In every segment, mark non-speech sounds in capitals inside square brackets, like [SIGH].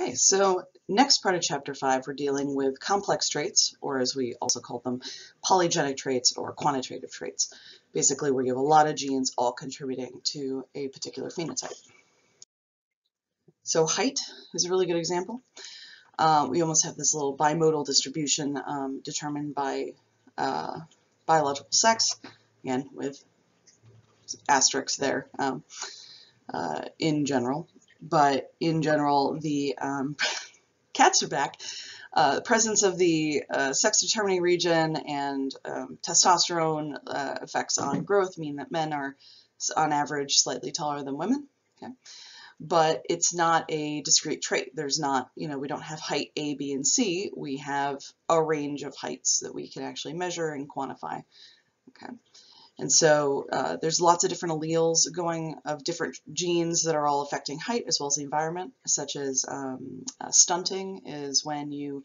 Okay, so next part of chapter 5 we're dealing with complex traits, or as we also call them, polygenic traits or quantitative traits. Basically where you have a lot of genes all contributing to a particular phenotype. So height is a really good example. Uh, we almost have this little bimodal distribution um, determined by uh, biological sex, again with asterisks there um, uh, in general but in general, the um, [LAUGHS] cats are back. Uh, presence of the uh, sex determining region and um, testosterone uh, effects on growth mean that men are, on average, slightly taller than women. Okay? But it's not a discrete trait. There's not, you know, we don't have height A, B, and C. We have a range of heights that we can actually measure and quantify. Okay. And so uh, there's lots of different alleles going of different genes that are all affecting height as well as the environment, such as um, uh, stunting is when you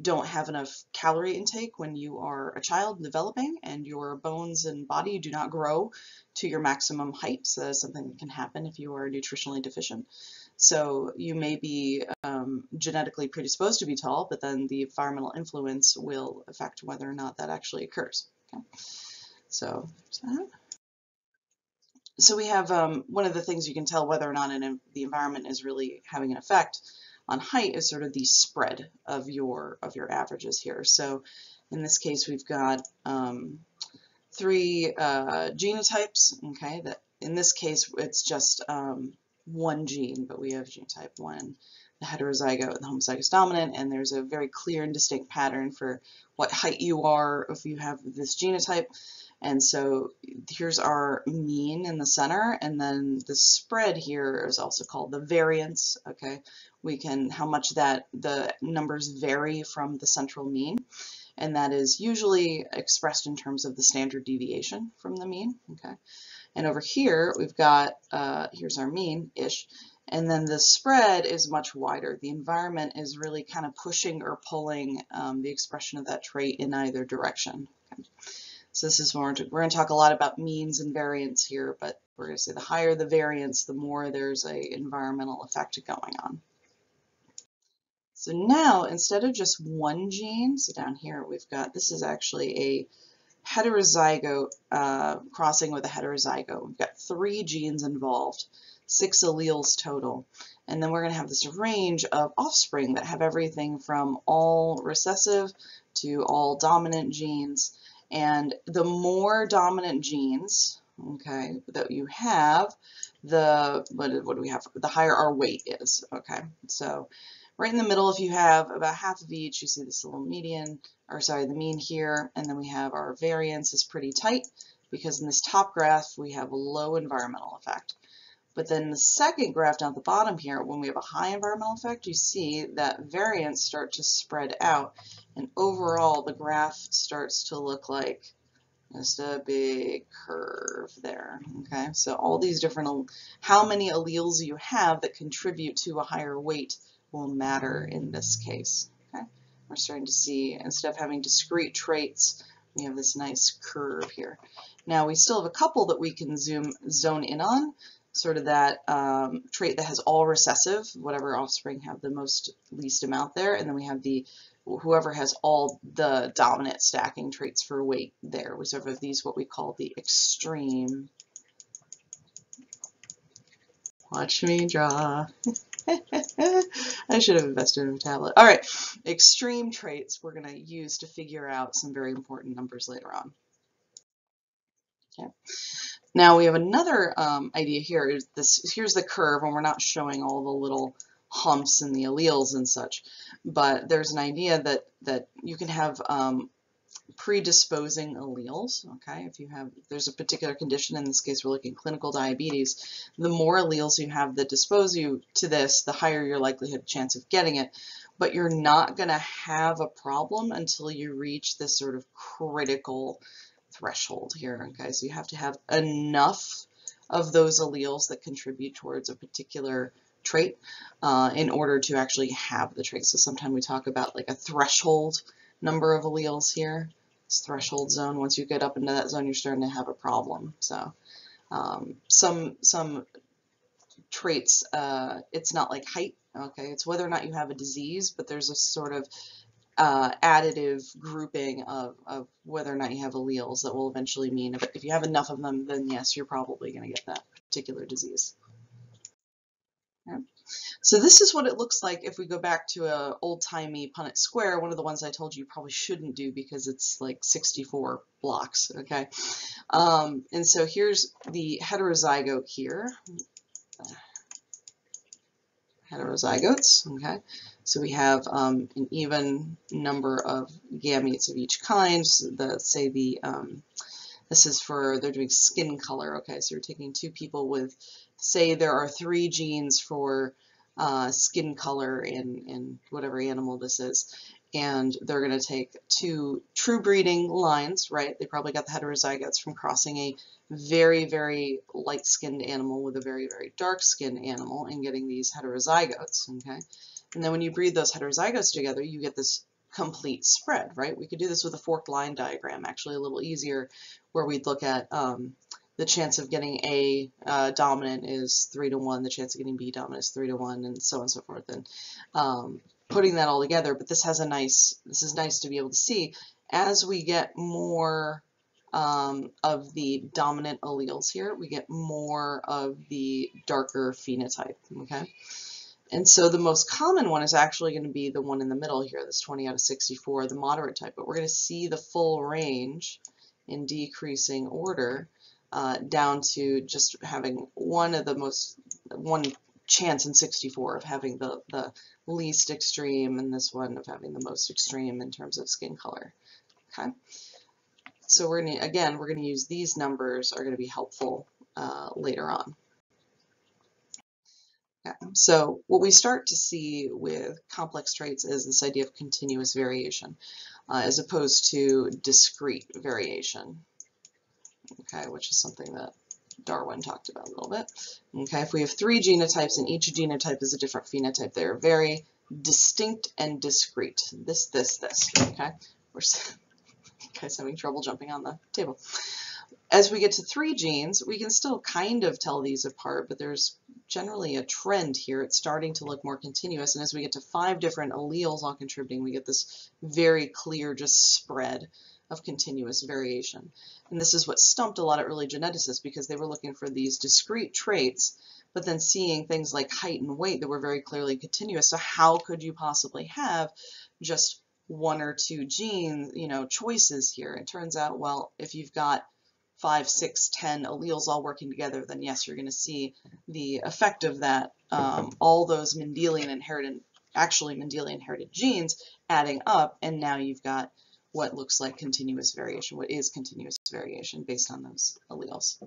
don't have enough calorie intake when you are a child developing and your bones and body do not grow to your maximum height. So that's something that can happen if you are nutritionally deficient. So you may be um, genetically predisposed to be tall, but then the environmental influence will affect whether or not that actually occurs. Okay? So, so we have um, one of the things you can tell whether or not an, the environment is really having an effect on height is sort of the spread of your of your averages here. So in this case, we've got um, three uh, genotypes. Okay, that in this case it's just um, one gene, but we have genotype one, the heterozygote the homozygous dominant, and there's a very clear and distinct pattern for what height you are if you have this genotype. And so here's our mean in the center, and then the spread here is also called the variance, okay? We can, how much that the numbers vary from the central mean, and that is usually expressed in terms of the standard deviation from the mean, okay? And over here, we've got, uh, here's our mean-ish, and then the spread is much wider. The environment is really kind of pushing or pulling um, the expression of that trait in either direction. Okay? So this is more, we're going to talk a lot about means and variance here, but we're going to say the higher the variance, the more there's a environmental effect going on. So now, instead of just one gene, so down here we've got, this is actually a heterozygote uh, crossing with a heterozygote. We've got three genes involved, six alleles total. And then we're going to have this range of offspring that have everything from all recessive to all dominant genes. And the more dominant genes, okay, that you have, the, what, what do we have, the higher our weight is, okay? So right in the middle, if you have about half of each, you see this little median, or sorry, the mean here, and then we have our variance is pretty tight because in this top graph, we have low environmental effect. But then the second graph down at the bottom here, when we have a high environmental effect, you see that variance start to spread out. And overall, the graph starts to look like just a big curve there. Okay, so all these different, how many alleles you have that contribute to a higher weight will matter in this case. Okay, we're starting to see, instead of having discrete traits, we have this nice curve here. Now we still have a couple that we can zoom zone in on sort of that um, trait that has all recessive, whatever offspring have the most least amount there, and then we have the whoever has all the dominant stacking traits for weight there. We sort of have these what we call the extreme. Watch me draw. [LAUGHS] I should have invested in a tablet. All right, extreme traits we're going to use to figure out some very important numbers later on. Okay. Now we have another um, idea here. This here's the curve, and we're not showing all the little humps and the alleles and such, but there's an idea that that you can have um, predisposing alleles. Okay, if you have there's a particular condition. In this case, we're looking clinical diabetes. The more alleles you have that dispose you to this, the higher your likelihood chance of getting it. But you're not going to have a problem until you reach this sort of critical threshold here, okay? So you have to have enough of those alleles that contribute towards a particular trait uh, in order to actually have the trait. So sometimes we talk about like a threshold number of alleles here. This threshold zone, once you get up into that zone, you're starting to have a problem. So um, some, some traits, uh, it's not like height, okay? It's whether or not you have a disease, but there's a sort of uh, additive grouping of, of whether or not you have alleles that will eventually mean if, if you have enough of them, then yes, you're probably going to get that particular disease. So this is what it looks like if we go back to a old-timey Punnett square, one of the ones I told you you probably shouldn't do because it's like 64 blocks, okay? Um, and so here's the heterozygote here. Heterozygotes, okay? So we have um, an even number of gametes of each kind. So the, say the, um, this is for, they're doing skin color, okay? So you're taking two people with, say there are three genes for uh, skin color in, in whatever animal this is. And they're going to take two true breeding lines, right? They probably got the heterozygotes from crossing a very, very light-skinned animal with a very, very dark-skinned animal and getting these heterozygotes, okay? And then when you breed those heterozygotes together, you get this complete spread, right? We could do this with a forked line diagram, actually a little easier, where we'd look at um, the chance of getting A uh, dominant is 3 to 1, the chance of getting B dominant is 3 to 1, and so on and so forth, and um, putting that all together. But this has a nice, this is nice to be able to see. As we get more um, of the dominant alleles here, we get more of the darker phenotype, okay? And so the most common one is actually going to be the one in the middle here, this 20 out of 64, the moderate type, but we're going to see the full range in decreasing order uh, down to just having one of the most, one chance in 64 of having the, the least extreme and this one of having the most extreme in terms of skin color. Okay, so we're going to, again, we're going to use these numbers are going to be helpful uh, later on. Okay. So what we start to see with complex traits is this idea of continuous variation uh, as opposed to discrete variation okay, which is something that Darwin talked about a little bit. Okay, if we have three genotypes and each genotype is a different phenotype, they're very distinct and discrete. This, this, this, okay? We're [LAUGHS] guys having trouble jumping on the table. As we get to three genes, we can still kind of tell these apart, but there's generally a trend here. It's starting to look more continuous, and as we get to five different alleles all contributing, we get this very clear just spread of continuous variation. And this is what stumped a lot of early geneticists because they were looking for these discrete traits, but then seeing things like height and weight that were very clearly continuous. So how could you possibly have just one or two gene, you know, choices here? It turns out, well, if you've got five, six, ten alleles all working together, then yes, you're going to see the effect of that. Um, all those Mendelian inherited, actually Mendelian inherited genes adding up, and now you've got what looks like continuous variation, what is continuous variation based on those alleles.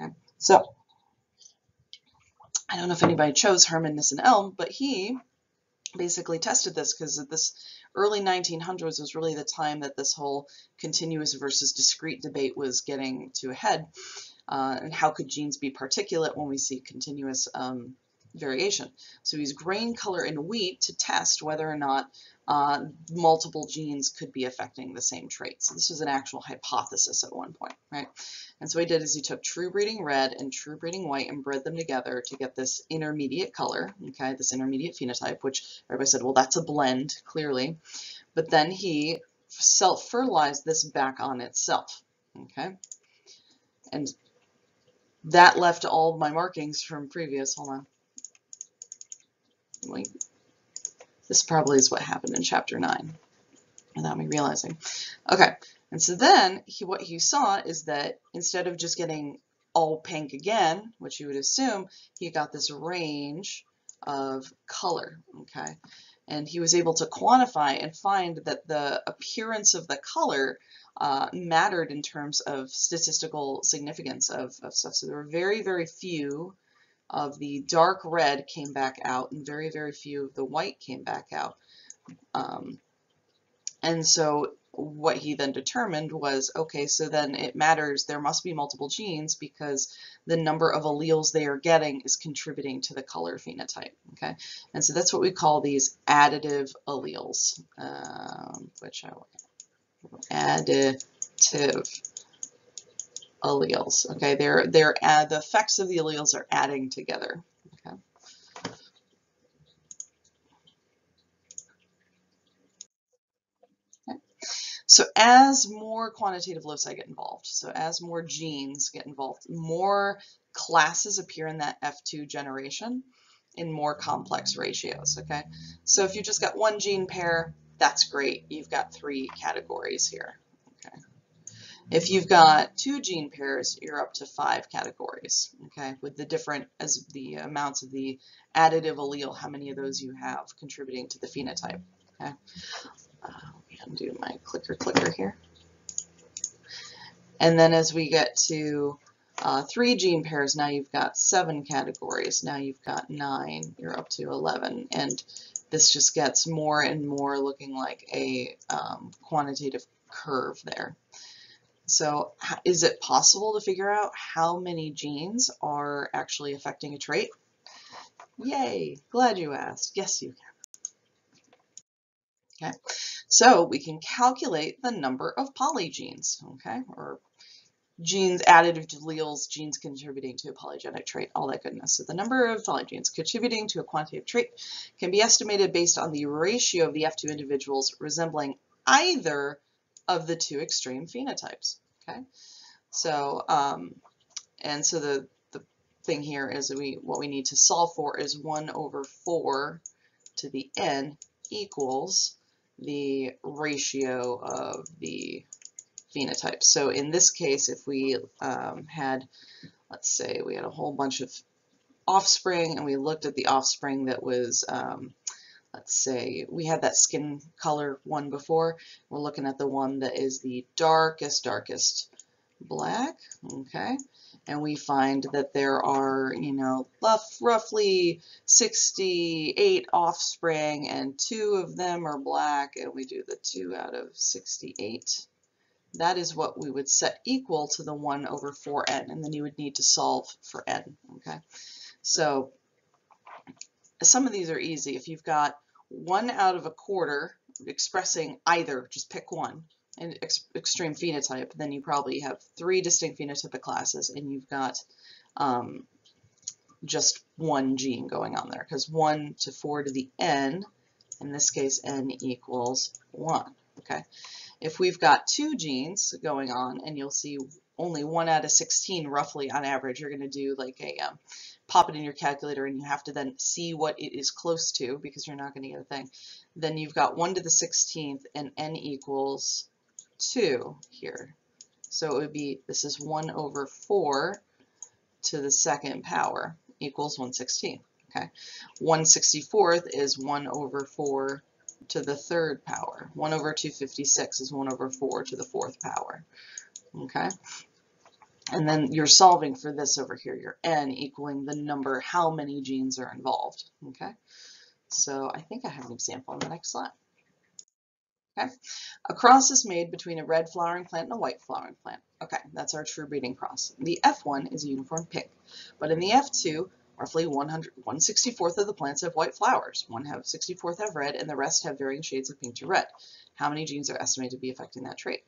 Okay. So, I don't know if anybody chose Herman Nilsson-Ehle, but he basically tested this because this early 1900s was really the time that this whole continuous versus discrete debate was getting to a head. Uh, and how could genes be particulate when we see continuous um, variation? So he used grain color in wheat to test whether or not uh, multiple genes could be affecting the same trait. So this was an actual hypothesis at one point, right? And so what he did is he took true breeding red and true breeding white and bred them together to get this intermediate color, okay, this intermediate phenotype, which everybody said, well, that's a blend, clearly. But then he self-fertilized this back on itself, okay? And that left all my markings from previous, hold on. Wait, this probably is what happened in chapter 9 without me realizing. Okay, and so then he, what he saw is that instead of just getting all pink again, which you would assume, he got this range of color, okay? And he was able to quantify and find that the appearance of the color uh, mattered in terms of statistical significance of, of stuff. So there were very, very few of the dark red came back out and very, very few of the white came back out. Um, and so what he then determined was, okay, so then it matters, there must be multiple genes because the number of alleles they are getting is contributing to the color phenotype, okay? And so that's what we call these additive alleles, um, which I will, additive alleles. Okay, they're they're the effects of the alleles are adding together. Okay. okay. So as more quantitative loci get involved, so as more genes get involved, more classes appear in that F2 generation in more complex ratios, okay? So if you just got one gene pair, that's great. You've got three categories here? If you've got two gene pairs, you're up to five categories, okay? With the different, as the amounts of the additive allele, how many of those you have contributing to the phenotype, okay? Uh, undo my clicker clicker here. And then as we get to uh, three gene pairs, now you've got seven categories. Now you've got nine, you're up to 11. And this just gets more and more looking like a um, quantitative curve there. So is it possible to figure out how many genes are actually affecting a trait? Yay, glad you asked. Yes, you can. Okay, so we can calculate the number of polygenes, okay, or genes additive to alleles, genes contributing to a polygenic trait, all that goodness. So the number of polygenes contributing to a quantitative trait can be estimated based on the ratio of the F2 individuals resembling either of the two extreme phenotypes. Okay, so um, and so the the thing here is we what we need to solve for is one over four to the n equals the ratio of the phenotypes. So in this case, if we um, had, let's say we had a whole bunch of offspring and we looked at the offspring that was, um, let's say we had that skin color one before, we're looking at the one that is the darkest, darkest black, okay? And we find that there are, you know, roughly 68 offspring and two of them are black and we do the two out of 68 that is what we would set equal to the 1 over 4n, and then you would need to solve for n, okay? So some of these are easy. If you've got 1 out of a quarter expressing either, just pick one, an ex extreme phenotype, then you probably have three distinct phenotypic classes, and you've got um, just one gene going on there, because 1 to 4 to the n, in this case n equals 1, okay? If we've got two genes going on, and you'll see only one out of 16 roughly on average, you're going to do like a um, pop it in your calculator and you have to then see what it is close to because you're not going to get a thing. Then you've got 1 to the 16th and n equals 2 here. So it would be, this is 1 over 4 to the second power equals 1 16th. Okay, 1 64th is 1 over 4 to the third power. 1 over 256 is 1 over 4 to the fourth power. Okay? And then you're solving for this over here, your n equaling the number, how many genes are involved. Okay? So I think I have an example on the next slide. Okay, a cross is made between a red flowering plant and a white flowering plant. Okay, that's our true breeding cross. The F1 is a uniform pink, but in the F2, Roughly 100, 164th of the plants have white flowers, one have 64th have red, and the rest have varying shades of pink to red. How many genes are estimated to be affecting that trait?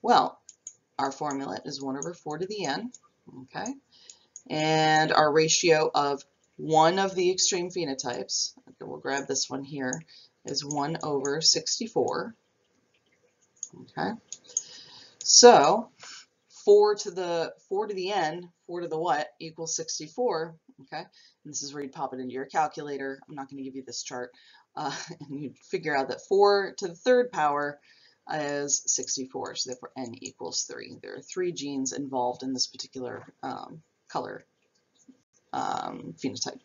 Well, our formula is 1 over 4 to the n, okay? And our ratio of one of the extreme phenotypes, okay, we'll grab this one here, is 1 over 64, okay? So 4 to the 4 to the n, 4 to the what, equals 64 okay? And this is where you'd pop it into your calculator. I'm not going to give you this chart. Uh, [LAUGHS] and you figure out that 4 to the third power is 64, so therefore n equals 3. There are three genes involved in this particular um, color um, phenotype.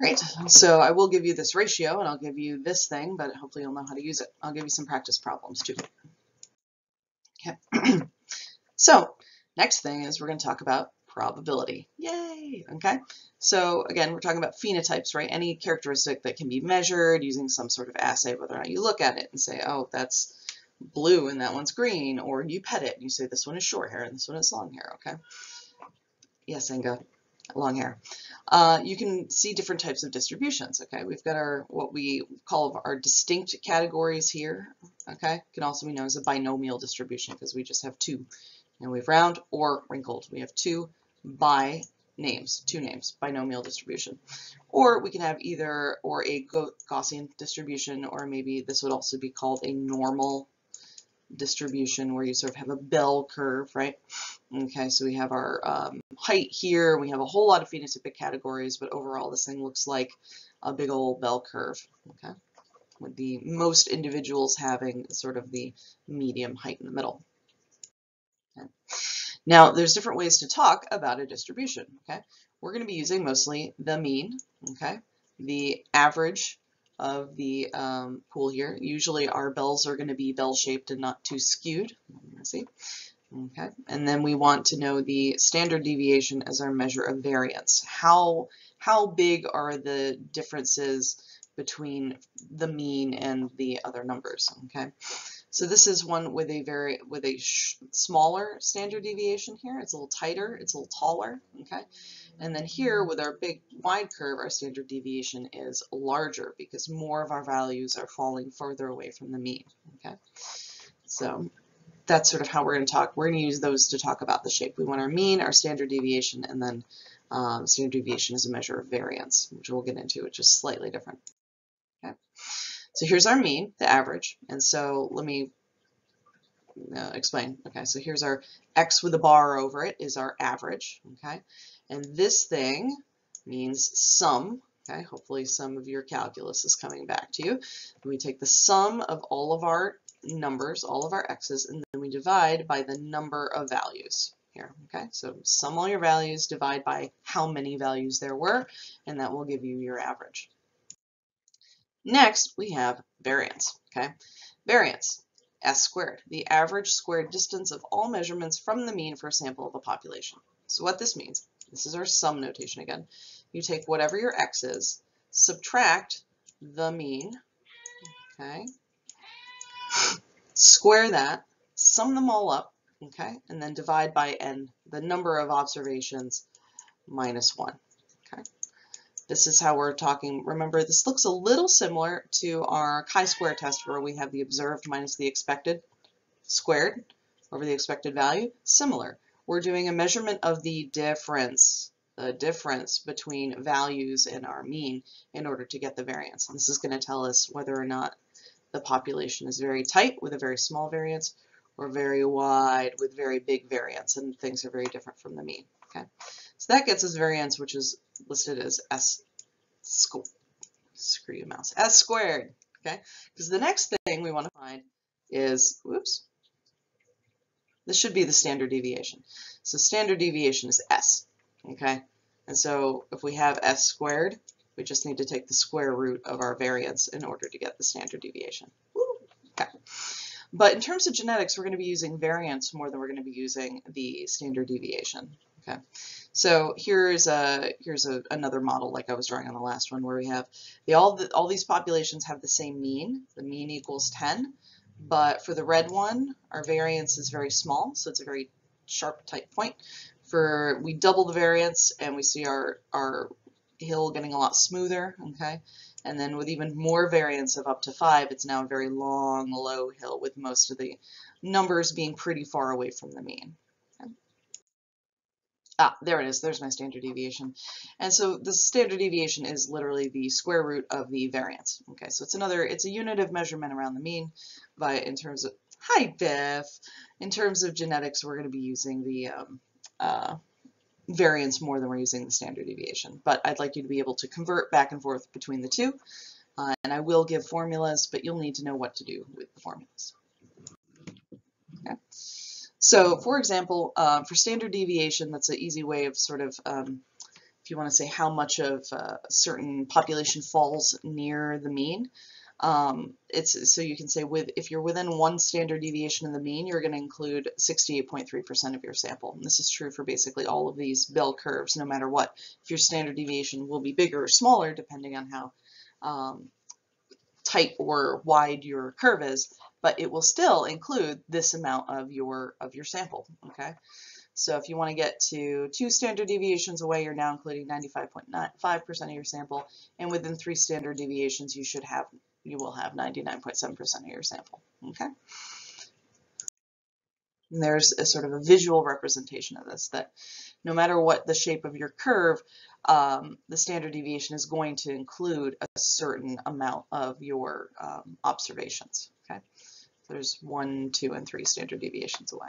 Great, so I will give you this ratio and I'll give you this thing, but hopefully you'll know how to use it. I'll give you some practice problems too. Okay, [CLEARS THROAT] so next thing is we're going to talk about probability. Yay! Okay, so again, we're talking about phenotypes, right? Any characteristic that can be measured using some sort of assay, whether or not you look at it and say, oh, that's blue and that one's green, or you pet it and you say this one is short hair and this one is long hair, okay? Yes, Inga. long hair. Uh, you can see different types of distributions, okay? We've got our, what we call our distinct categories here, okay? Can also be known as a binomial distribution because we just have two. And we have round or wrinkled. We have two by names, two names, binomial distribution. Or we can have either or a Gaussian distribution, or maybe this would also be called a normal distribution where you sort of have a bell curve, right? Okay, so we have our um, height here, we have a whole lot of phenotypic categories, but overall this thing looks like a big old bell curve, okay? With the most individuals having sort of the medium height in the middle. Now, there's different ways to talk about a distribution, okay? We're going to be using mostly the mean, okay? The average of the um, pool here. Usually our bells are going to be bell-shaped and not too skewed. See. Okay, and then we want to know the standard deviation as our measure of variance. How, how big are the differences between the mean and the other numbers, okay? So this is one with a very with a smaller standard deviation here. It's a little tighter, it's a little taller, okay? And then here with our big wide curve, our standard deviation is larger because more of our values are falling further away from the mean, okay? So that's sort of how we're going to talk. We're going to use those to talk about the shape. We want our mean, our standard deviation, and then um, standard deviation is a measure of variance, which we'll get into, which is slightly different. So here's our mean, the average. And so let me uh, explain. Okay, so here's our x with a bar over it is our average. Okay, and this thing means sum. Okay, hopefully some of your calculus is coming back to you. we take the sum of all of our numbers, all of our x's, and then we divide by the number of values here. Okay, so sum all your values, divide by how many values there were, and that will give you your average. Next, we have variance, okay? Variance, S squared, the average squared distance of all measurements from the mean for a sample of a population. So what this means, this is our sum notation again. You take whatever your x is, subtract the mean, okay? Square that, sum them all up, okay? And then divide by n, the number of observations minus 1. This is how we're talking. Remember, this looks a little similar to our chi-square test where we have the observed minus the expected squared over the expected value. Similar. We're doing a measurement of the difference, the difference between values and our mean in order to get the variance. And this is going to tell us whether or not the population is very tight with a very small variance or very wide with very big variance and things are very different from the mean. So that gets us variance which is listed as S squ screw you mouse, S squared, okay? Because the next thing we want to find is, whoops, this should be the standard deviation. So standard deviation is S, okay? And so if we have S squared, we just need to take the square root of our variance in order to get the standard deviation. Okay. But in terms of genetics, we're going to be using variance more than we're going to be using the standard deviation. Okay. So here's a here's a, another model like I was drawing on the last one where we have the all the, all these populations have the same mean. The mean equals 10, but for the red one, our variance is very small, so it's a very sharp tight point. For we double the variance and we see our our hill getting a lot smoother. Okay. And then with even more variance of up to 5, it's now a very long, low hill with most of the numbers being pretty far away from the mean. Ah, there it is. There's my standard deviation. And so the standard deviation is literally the square root of the variance. Okay, so it's another, it's a unit of measurement around the mean, but in terms of, hi Biff, in terms of genetics, we're going to be using the um, uh, variance more than we're using the standard deviation. But I'd like you to be able to convert back and forth between the two. Uh, and I will give formulas, but you'll need to know what to do with the formulas. So for example, uh, for standard deviation, that's an easy way of sort of, um, if you want to say how much of uh, a certain population falls near the mean, um, it's so you can say with if you're within one standard deviation of the mean, you're going to include 68.3% of your sample. And this is true for basically all of these bell curves, no matter what. If your standard deviation will be bigger or smaller, depending on how um, tight or wide your curve is, but it will still include this amount of your of your sample. Okay, So if you want to get to two standard deviations away, you're now including 95.5% of your sample, and within three standard deviations, you should have, you will have 99.7% of your sample. Okay. And there's a sort of a visual representation of this, that no matter what the shape of your curve, um, the standard deviation is going to include a certain amount of your um, observations. Okay, there's one, two, and three standard deviations away.